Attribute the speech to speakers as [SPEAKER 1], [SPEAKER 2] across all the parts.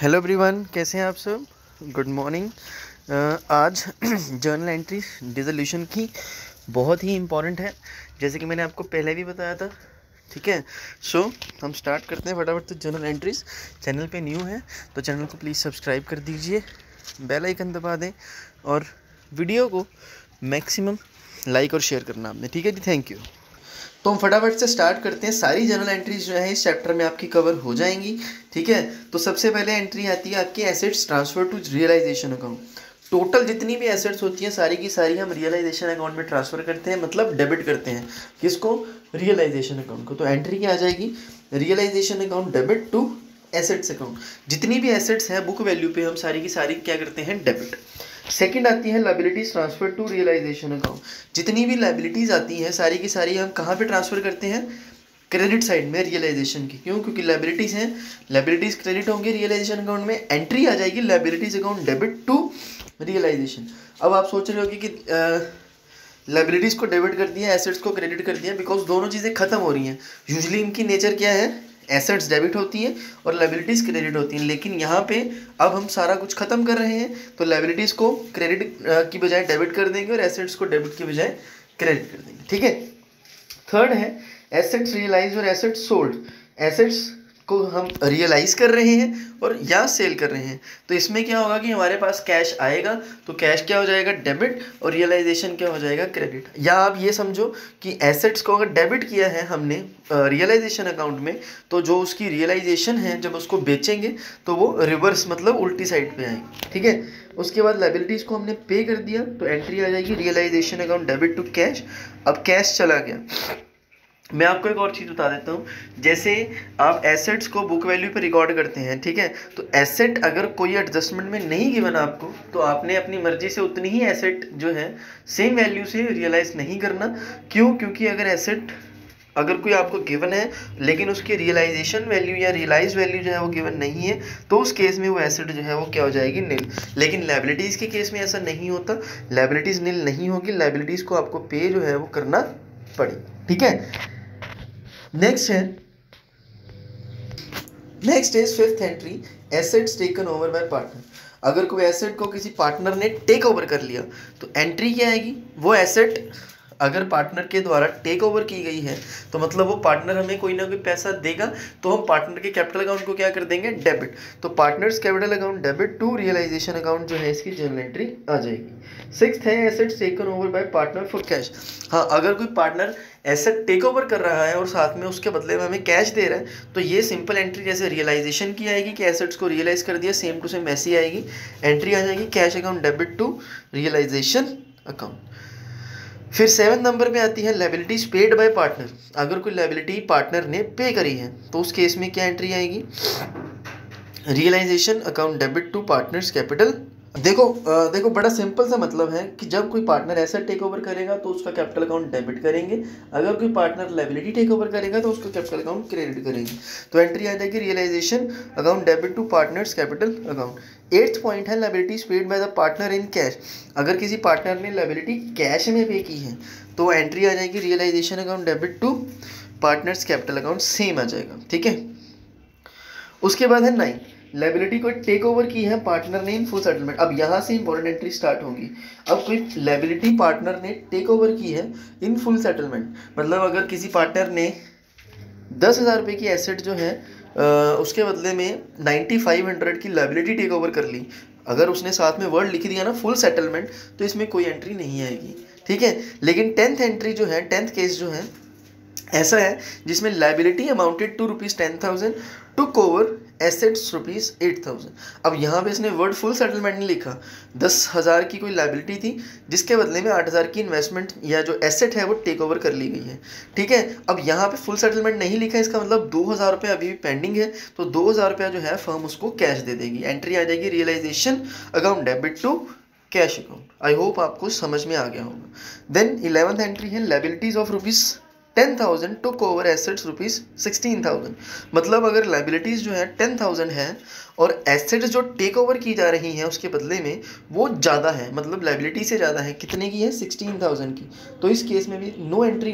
[SPEAKER 1] Hello everyone कैसे हैं आप सब? गुड मॉर्निंग आज जर्नल एंट्री डिजोल्यूशन की बहुत ही इंपॉर्टेंट है। जैसे कि मैंने आपको पहले भी बताया था ठीक है? सो so, हम स्टार्ट करते हैं फटाफट तो जर्नल एंट्रीज चैनल पे न्यू है तो चैनल को प्लीज़ सब्सक्राइब कर दीजिए बेल आइकन दबा दें और वीडियो को मैक्सिमम लाइक और शेयर करना आपने ठीक है जी? थैंक यू तो हम फटाफट से स्टार्ट करते हैं। सारी जनरल एंट्रीज जो है, इस चैप्टर में आपकी कवर हो जाएँगी, ठीक है? तो सबसे पहले एंट्री आती है आपकी assets transfer to realisation account total जितनी भी एसेट्स होती हैं, सारी की सारी हम रियलाइजेशन अकाउंट में ट्रांसफ़र करते हैं मतलब डेबिट करते हैं। किसको? रियलाइजेशन अकाउंट को। तो एंट्री क्या आ जाएगी? Realisation account debit to assets account जितनी भी एसेट्स हैं बुक वैल्यू पे हम सारी की सारी क्या करते हैं? डेबिट सेकंड आती है liabilities transfer to realisation account जितनी भी लाइबिलिटीज आती हैं, सारी की सारी हम कहाँ पे ट्रांसफ़र करते हैं? क्रेडिट साइड में रियलाइजेशन की। क्यों? क्योंकि लाइबिलिटीज हैं। लाइबिलिटीज क्रेडिट होंगे रियलाइजेशन अकाउंट में। एंट्री आ जाएगी liabilities account debit to realisation अब आप सोच रहे हो कि लाइबिलिटीज़ को डेबिट कर दिया एसेट्स को क्रेडिट कर दिया बिकॉज़ दोनों चीज़ें खत्म हो रही हैं। यूजली इनकी नेचर क्या है? एसेट्स डेबिट होती हैं और लाइबिलिटीज़ क्रेडिट होती हैं। लेकिन यहाँ पे अब हम सारा कुछ ख़त्म कर रहे हैं तो लाइबिलिटीज़ को क्रेडिट की बजाय डेबिट कर देंगे और एसेट्स को डेबिट की बजाय क्रेडिट कर देंगे। ठीक है? थर्ड है एसेट्स रियलाइज़ और एसेट्स सोल्ड एसेट्स को हम रियलाइज़ कर रहे हैं और या सेल कर रहे हैं। तो इसमें क्या होगा कि हमारे पास कैश आएगा तो कैश क्या हो जाएगा? डेबिट और रियलाइजेशन क्या हो जाएगा? क्रेडिट या आप ये समझो कि एसेट्स को अगर डेबिट किया है हमने रियलाइजेशन अकाउंट में तो जो उसकी रियलाइजेशन है, जब उसको बेचेंगे तो वो रिवर्स मतलब उल्टी साइड पे आएँगे। ठीक है? उसके बाद लाइबिलिटीज़ को हमने पे कर दिया तो एंट्री आ जाएगी realisation account debit to cash अब कैश चला गया। मैं आपको एक और चीज़ बता देता हूँ। जैसे आप एसेट्स को बुक वैल्यू पे रिकॉर्ड करते हैं, ठीक है? तो एसेट अगर कोई एडजस्टमेंट में नहीं गिवन आपको तो आपने अपनी मर्ज़ी से उतनी ही एसेट जो है सेम वैल्यू से रियलाइज़ नहीं करना। क्यों? क्योंकि अगर एसेट अगर कोई आपको गिवन है, लेकिन उसकी रियलाइजेशन वैल्यू या रियलाइज़ वैल्यू जो है वो गिवन नहीं है तो उस केस में वो एसेट जो है वो क्या हो जाएगी? नील लेकिन लाइबिलिटीज़ के केस में ऐसा नहीं होता। लाइबिलिटीज़ नील नहीं होगी। लाइबिलिटीज़ को आपको पे जो है वो करना पड़े ठीक है? नेक्स्ट है। Next is fifth entry assets taken over by partner अगर कोई एसेट को किसी पार्टनर ने टेक ओवर कर लिया तो एंट्री क्या आएगी? वो एसेट अगर पार्टनर के द्वारा टेक ओवर की गई है तो मतलब वो पार्टनर हमें कोई ना कोई पैसा देगा तो हम पार्टनर के कैपिटल अकाउंट को क्या कर देंगे? डेबिट तो partners capital account debit to realisation account जो है, इसकी जर्नल एंट्री आ जाएगी. सिक्स है assets taken over by partner for cash हाँ अगर कोई पार्टनर एसेट टेक ओवर कर रहा है और साथ में उसके बदले में हमें कैश दे रहा है तो ये सिंपल एंट्री जैसे रियलाइजेशन की आएगी कि एसेट्स को रियलाइज़ कर दिया सेम टू सेम ऐसी आएगी. एंट्री आ जाएगी cash account debit to realisation account फिर सेवन नंबर में आती है लाइबिलिटीज पेड बाय पार्टनर अगर कोई लाइबिलिटी पार्टनर ने पे करी है तो उस केस में क्या एंट्री आएगी? Realisation account debit to partners capital देखो देखो, बड़ा सिंपल सा मतलब है कि जब कोई पार्टनर ऐसा टेक ओवर करेगा तो उसका कैपिटल अकाउंट डेबिट करेंगे। अगर कोई पार्टनर लाइबिलिटी टेक ओवर करेगा तो उसका कैपिटल अकाउंट क्रेडिट करेंगे। तो एंट्री आ जाएगी realisation account debit to partners capital account eighth point है liabilities paid by the partner in cash अगर किसी पार्टनर ने लाइबिलिटी कैश में पे की है तो एंट्री आ जाएगी realisation account debit to partners capital account same आ जाएगा, ठीक है? उसके बाद है नाइन लाइबिलिटी को टेक ओवर की है पार्टनर ने इन फुल सेटलमेंट अब यहाँ से इंपॉर्टेंट एंट्री स्टार्ट होगी. अब कोई लाइबिलिटी पार्टनर ने टेक ओवर की है इन फुल सेटलमेंट मतलब अगर किसी पार्टनर ने दस हज़ार रुपये की एसेट जो है उसके बदले में नाइन्टी फाइव हंड्रेड की लाइबिलिटी टेक ओवर कर ली। अगर उसने साथ में वर्ड लिख दिया ना फुल सेटलमेंट तो इसमें कोई एंट्री नहीं आएगी। ठीक है? लेकिन टेंथ एंट्री जो है टेंथ केस जो है, ऐसा है जिसमें liability amounted to rupees ten thousand to cover assets rupees eight thousand अब यहाँ पे इसने वर्ड फुल सेटलमेंट नहीं लिखा। दस हज़ार की कोई लाइबिलिटी थी, जिसके बदले में आठ हज़ार की इन्वेस्टमेंट या जो एसेट है वो टेक ओवर कर ली गई है। ठीक है? अब यहाँ पे फुल सेटलमेंट नहीं लिखा, इसका मतलब दो हज़ार रुपये अभी भी पेंडिंग है तो दो हज़ार रुपया जो है फर्म उसको कैश दे देगी। एंट्री आ जाएगी realisation account debit to cash account I hope आपको समझ में आ गया होगा। देन इलेवंथ एंट्री है liabilities of rupees ten thousand took over assets rupees sixteen thousand मतलब अगर लाइबिलिटीज़ जो है टेन थाउज़ेंड है और एसेट्स जो टेक ओवर की जा रही हैं उसके बदले में, वो ज़्यादा है। मतलब लाइबिलिटी से ज़्यादा है। कितने की है? सिक्सटीन थाउज़ेंड की। तो इस केस में भी नो एंट्री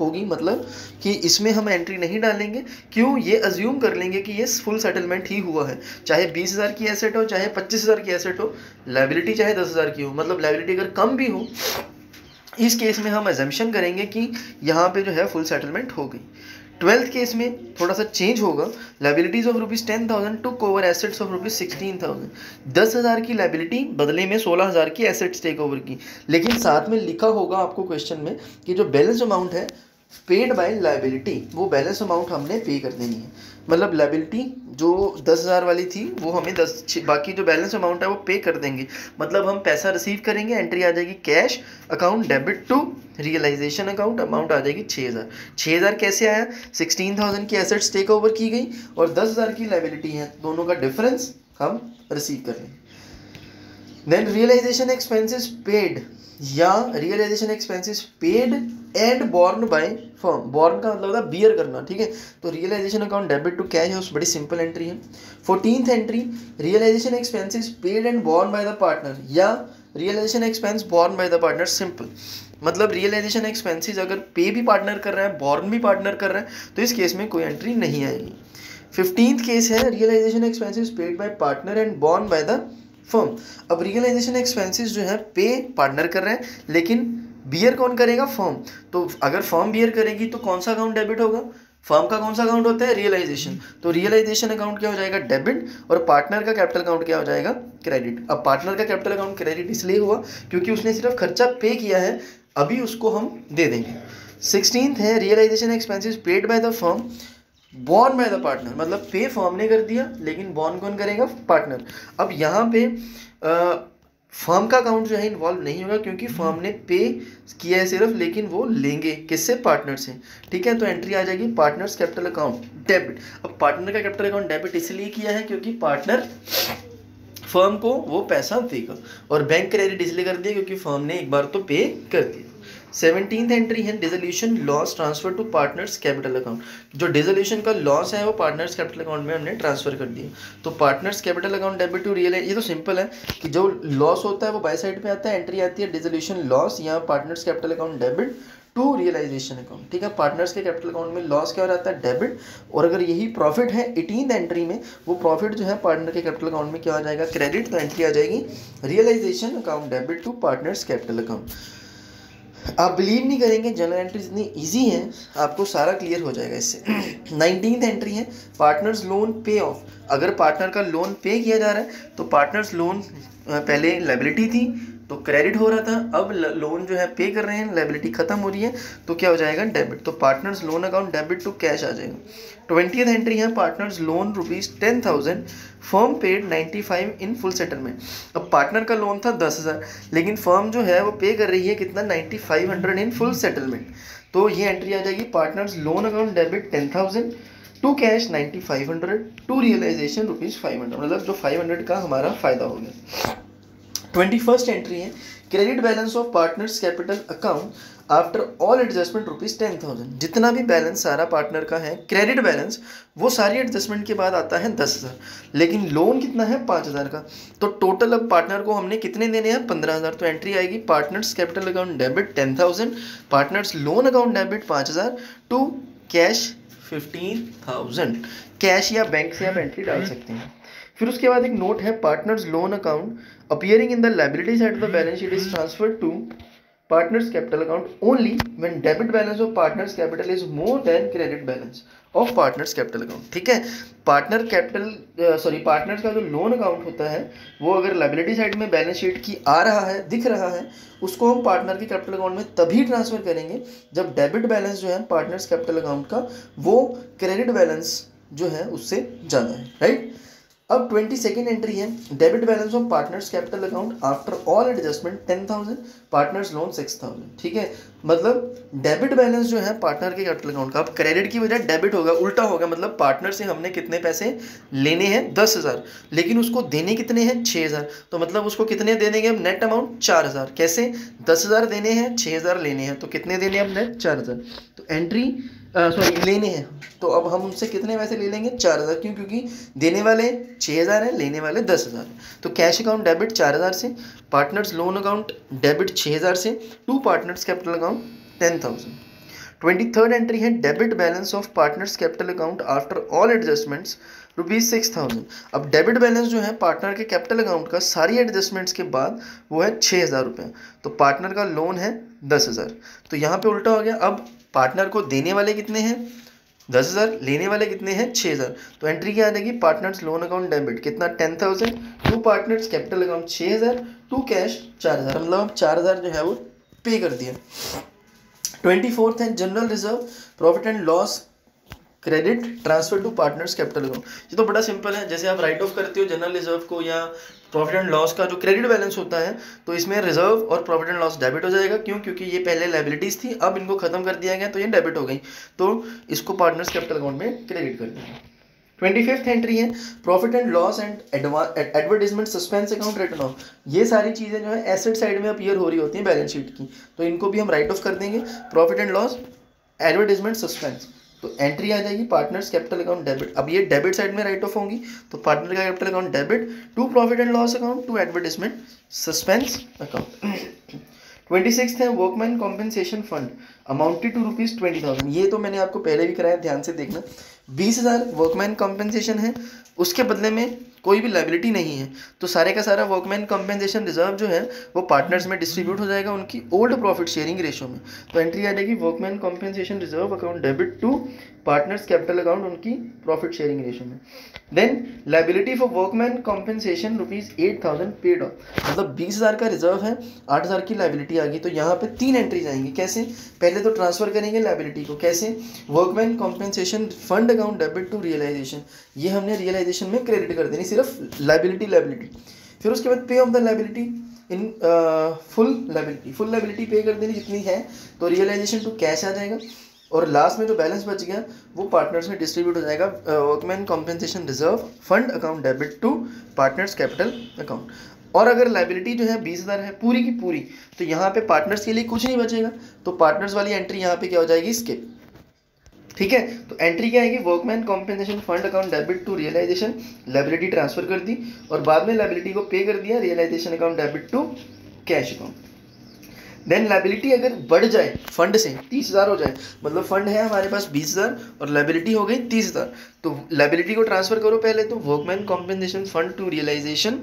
[SPEAKER 1] होगी। मतलब कि इसमें हम एंट्री नहीं डालेंगे। क्यों? ये अज्यूम कर लेंगे कि ये फुल सेटलमेंट ही हुआ है। चाहे बीस हज़ार की एसेट हो, चाहे पच्चीस हज़ार की एसेट हो लाइबिलिटी चाहे दस हज़ार की हो। मतलब लाइबिलिटी अगर कम भी हो इस केस में हम एजम्पन करेंगे कि यहाँ पे जो है फुल सेटलमेंट हो गई। ट्वेल्थ केस में थोड़ा सा चेंज होगा। Liabilities of rupees ten thousand to cover assets of rupees sixteen thousand दस हज़ार की लाइबिलिटी बदले में सोलह हज़ार की एसेट्स टेक ओवर की। लेकिन साथ में लिखा होगा आपको क्वेश्चन में कि जो बैलेंस अमाउंट है पेड बाय लाइबिलिटी वो बैलेंस अमाउंट हमने पे कर देनी है। मतलब लाइबिलिटी जो दस हज़ार वाली थी, वो हमें दस बाकी जो बैलेंस अमाउंट है वो पे कर देंगे। मतलब हम पैसा रिसीव करेंगे एंट्री आ जाएगी cash account debit to realisation account amount आ जाएगी छः हज़ार। छः हज़ार कैसे आया? सिक्सटीन थाउज़ेंड की एसेट्स टेक ओवर की गई और दस हज़ार की लाइबिलिटी है। दोनों का डिफरेंस हम रिसीव कर देन रियलाइजेशन एक्सपेंसिस पेड या realisation expenses paid and borne by firm borne का मतलब होता है बियर करना, ठीक है? तो realisation account debit to cash है, उस बड़ी सिंपल एंट्री है। Fourteen entry realisation expenses paid and borne by the partner या realisation expense borne by the partner simple मतलब रियलाइजेशन एक्सपेंसिस अगर पे भी पार्टनर कर रहा है बॉर्न भी पार्टनर कर रहा है तो इस केस में कोई एंट्री नहीं आएगी। फिफ्टींथ केस है realisation expenses paid by partner and borne by the firm अब रियलाइजेशन एक्सपेंसेस जो है पे पार्टनर कर रहे हैं, लेकिन बियर कौन करेगा? फर्म तो अगर फर्म बियर करेगी तो कौन सा अकाउंट डेबिट होगा? फर्म का कौन सा अकाउंट होता है? रियलाइजेशन तो रियलाइजेशन अकाउंट क्या हो जाएगा? डेबिट और पार्टनर का कैपिटल अकाउंट क्या हो जाएगा? क्रेडिट अब पार्टनर का कैपिटल अकाउंट क्रेडिट इसलिए हुआ क्योंकि उसने सिर्फ़ खर्चा पे किया है, अभी उसको हम दे देंगे। सिक्सटीन है realisation expenses paid by the firm borne by the partner मतलब पे फर्म ने कर दिया लेकिन बॉर्न कौन करेगा? पार्टनर अब यहाँ पे फर्म का अकाउंट जो है इन्वॉल्व नहीं होगा क्योंकि फर्म ने पे किया है सिर्फ़ लेकिन वो लेंगे। किससे? पार्टनर से. ठीक है? तो एंट्री आ जाएगी पार्टनर्स कैपिटल अकाउंट डेबिट अब पार्टनर का कैपिटल अकाउंट डेबिट इसलिए किया है क्योंकि पार्टनर फर्म को वो पैसा देगा और बैंक क्रेडिट इसलिए कर दिया क्योंकि फर्म ने एक बार तो पे कर दिया। सेवनटीन एंट्री है dissolution loss transfer to partners capital account जो डिजोल्यूशन का लॉस है, वो पार्टनर्स कैपिटल अकाउंट में हमने ट्रांसफ़र कर दिया। तो partners capital account debit to real है। ये तो सिंपल है कि जो लॉस होता है, वो बाई साइड पे आता है एंट्री आती है डिजोल्यूशन लॉस या partners capital account debit to realisation account ठीक है? पार्टनर्स के कैपिटल अकाउंट में लॉस क्या हो जाता है? डेबिट और अगर यही प्रॉफिट है एटीन एंट्री में, वो प्रॉफिट जो है पार्टनर के कैपिटल अकाउंट में क्या आ जाएगा? क्रेडिट तो एंट्री आ जाएगी। Realisation account debit to partners capital account आप बिलीव नहीं करेंगे जनरल एंट्री इतनी ईजी है, आपको सारा क्लियर हो जाएगा इससे। नाइनटीन एंट्री है पार्टनर्स लोन पे ऑफ़ अगर पार्टनर का लोन पे किया जा रहा है तो पार्टनर्स लोन पहले लाइबिलिटी थी तो क्रेडिट हो रहा था, अब लोन जो है पे कर रहे हैं लाइबिलिटी खत्म हो रही है तो क्या हो जाएगा डेबिट तो partners loan account debit to cash आ जाएगा। ट्वेंटी एंट्री है partners loan rupees ten thousand firm paid ninety five in full settlement अब पार्टनर का लोन था दस हज़ार, लेकिन फर्म जो है वो पे कर रही है कितना? Ninety five hundred in full settlement तो ये एंट्री आ जाएगी partners loan account debit ten thousand to cash ninety five hundred to realization rupees five hundred मतलब जो फाइव हंड्रेड का हमारा फ़ायदा हो गया। ट्वेंटी फ़र्स्ट एंट्री है credit balance of partners capital account after all adjustment rupees ten thousand जितना भी बैलेंस सारा पार्टनर का है क्रेडिट बैलेंस वो सारी एडजस्टमेंट के बाद आता है दस हज़ार। लेकिन लोन कितना है? पाँच हज़ार का। तो टोटल अब पार्टनर को हमने कितने देने हैं? पंद्रह हज़ार। तो एंट्री आएगी partners capital account debit ten thousand partners loan account debit पाँच हज़ार to cash fifteen thousand cash या बैंक से आप एंट्री डाल सकते हैं। फिर उसके बाद एक नोट है partners loan account appearing in the liability side of the balance sheet is transfer to partners capital account only when debit balance of partners capital is more than credit balance of partners capital account ठीक है partner capital sorry partners का जो loan account होता है, वो अगर liability side में balance sheet की आ रहा है, दिख रहा है, उसको हम पार्टनर के कैपिटल अकाउंट में तभी ट्रांसफ़र करेंगे जब डेबिट बैलेंस जो है पार्टनर्स कैपिटल अकाउंट का, वो क्रेडिट बैलेंस जो है, उससे ज़्यादा है राइट right? अब ट्वेंटी सेकेंड एंट्री है debit balance of partners capital account after all adjustment ten thousand partners loan six thousand ठीक है? मतलब डेबिट बैलेंस जो है पार्टनर के कैपिटल अकाउंट का, अब क्रेडिट की वजह डेबिट होगा, उल्टा होगा मतलब पार्टनर से हमने कितने पैसे लेने हैं? दस हज़ार, लेकिन उसको देने कितने हैं? छः हज़ार तो मतलब उसको कितने दे देंगे हम? नेट अमाउंट चार हज़ार, कैसे? दस हज़ार देने हैं छः हज़ार लेने हैं तो कितने देने हैं अब नेट चार हज़ार तो एंट्री सॉरी लेने हैं। तो अब हम उनसे कितने पैसे ले लेंगे? चार हज़ार। क्यों? क्योंकि देने वाले छः हज़ार हैं, लेने वाले दस हज़ार तो कैश अकाउंट डेबिट चार हज़ार से पार्टनर्स लोन अकाउंट डेबिट छः हज़ार से to partners capital account ten thousand twenty third entry है debit balance of partners capital account after all adjustments rupees six thousand अब डेबिट बैलेंस जो है पार्टनर के कैपिटल अकाउंट का, सारी एडजस्टमेंट्स के बाद वो है छः हज़ार रुपये तो पार्टनर का लोन है दस हज़ार। तो यहाँ पे उल्टा हो गया। अब पार्टनर को देने वाले कितने हैं? दस हज़ार, लेने वाले कितने हैं? छः हज़ार। तो एंट्री क्या आ जाएगी? पार्टनर्स लोन अकाउंट डेबिट कितना? Ten thousand to partners capital account छः हज़ार। टू कैश चार हज़ार। मतलब चार हज़ार जो है वो पे कर दिया ट्वेंटी फोर्थ है general reserve profit and loss credit, transfer to partners capital account ये तो बड़ा सिंपल है, जैसे आप राइट ऑफ़ करते हो जनरल रिज़र्व को या प्रॉफिट एंड लॉस का जो क्रेडिट बैलेंस होता है तो इसमें रिज़र्व और प्रॉफिट एंड लॉस डेबिट हो जाएगा। क्यों? क्योंकि ये पहले लाइबिलिटीज थी, अब इनको खत्म कर दिया गया तो ये डेबिट हो गई। तो इसको पार्टनर्स कैपिटल अकाउंट में क्रेडिट कर दिया। ट्वेंटी फिफ्थ एंट्री है profit and loss and advertisement suspense account written off ये सारी चीज़ें जो है एसेट साइड में अपीयर हो रही होती हैं बैलेंस शीट की। तो इनको भी हम राइट ऑफ़ कर देंगे profit and loss advertisement suspense तो एंट्री आ जाएगी पार्टनर्स कैपिटल अकाउंट डेबिट अब ये डेबिट साइड में राइट ऑफ़ होंगी तो पार्टनर का capital account debit to profit and loss account to advertisement suspense account twenty six है workman compensation fund amounted to rupees twenty thousand ये तो मैंने आपको पहले भी कराया, ध्यान से देखना। बीस हज़ार वर्कमैन कॉम्पेंसेशन है, उसके बदले में कोई भी लाइबिलिटी नहीं है तो सारे का सारा वर्कमैन कंपेंसेशन रिज़र्व जो है, वो पार्टनर्स में डिस्ट्रीब्यूट हो जाएगा उनकी ओल्ड प्रॉफिट शेयरिंग रेशो में। तो एंट्री आ जाएगी workman compensation reserve account debit to partners capital account उनकी प्रॉफिट शेयरिंग रेशो में। Then liability for workman compensation rupees eight thousand paid off मतलब बीस हज़ार का रिज़र्व है, आठ हज़ार की लाइबिलिटी आ गई तो यहाँ पे तीन एंट्रीज आएँगी। कैसे? पहले तो ट्रांसफ़र करेंगे लाइबिलिटी को। कैसे? Workman compensation fund account debit to realization ये हमने रियलाइजेशन में क्रेडिट कर देनी, सिर्फ़ लाइबिलिटी लाइबिलिटी फिर उसके बाद pay off the liability in full liability full liability pay कर देनी जितनी है तो रियलाइजेशन टू कैश आ जाएगा। और लास्ट में जो बैलेंस बच गया, वो पार्टनर्स में डिस्ट्रीब्यूट हो जाएगा workman compensation reserve fund account debit to partners capital account और अगर लाइबिलिटी जो है बीस हज़ार है, पूरी की पूरी तो यहाँ पे पार्टनर्स के लिए कुछ नहीं बचेगा। तो पार्टनर्स वाली एंट्री यहाँ पे क्या हो जाएगी? स्किप ठीक है? तो एंट्री क्या आएगी workman compensation fund account debit to realization liability transfer कर दी, और बाद में लाइबिलिटी को पे कर दिया realization account debit to cash account then liability अगर बढ़ जाए फंड से तीस हज़ार हो जाए मतलब फंड है हमारे पास बीस हज़ार और लाइबिलिटी हो गई तीस हज़ार। तो लाइबिलिटी को ट्रांसफ़र करो पहले तो workman compensation fund to realization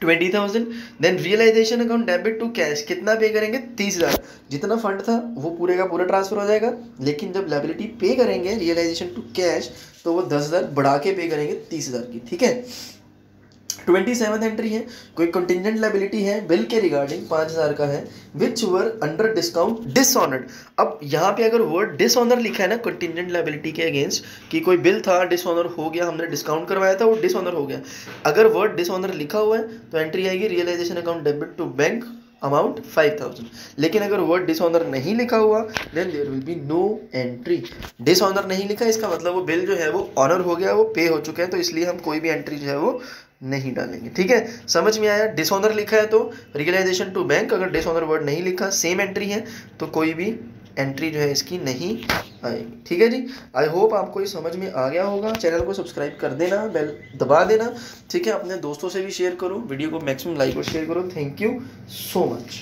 [SPEAKER 1] twenty thousand then realization account debit to cash कितना पे करेंगे? तीस हज़ार। जितना फंड था, वो पूरे का पूरा ट्रांसफ़र हो जाएगा। लेकिन जब लाइबिलिटी पे करेंगे रियलाइजेशन टू कैश तो वो दस हज़ार बढ़ा के पे करेंगे तीस हज़ार की, ठीक है? ट्वेंटी सेवन एंट्री है, कोई कंटिजेंट लाइबिलिटी है बिल के रिगार्डिंग पाँच हज़ार का है which were under discount dishonoured अब यहाँ पे अगर वर्ड डिसऑनर लिखा है ना कंटिजेंट लाइबिलिटी के अगेंस्ट कि कोई बिल था डिसऑनर हो गया, हमने डिस्काउंट करवाया था, वो डिसऑनर हो गया। अगर वर्ड डिसऑनर लिखा हुआ है तो एंट्री आएगी realization account debit to bank amount five thousand लेकिन अगर वर्ड डिसऑनर नहीं लिखा हुआ then there will be no entry dishonour नहीं लिखा, इसका मतलब वो बिल जो है वो ऑनर हो गया, वो पे हो चुके हैं तो इसलिए हम कोई भी एंट्री जो है वो नहीं डालेंगे। ठीक है? समझ में आया? डिसऑनर लिखा है तो रियलाइजेशन टू बैंक अगर डिसऑनर वर्ड नहीं लिखा सेम एंट्री है तो कोई भी एंट्री जो है इसकी नहीं आएगी। ठीक है जी? आई होप आपको ये समझ में आ गया होगा। चैनल को सब्सक्राइब कर देना बेल दबा देना। ठीक है? अपने दोस्तों से भी शेयर करो वीडियो को मैक्सिमम लाइक और शेयर करो। Thank you so much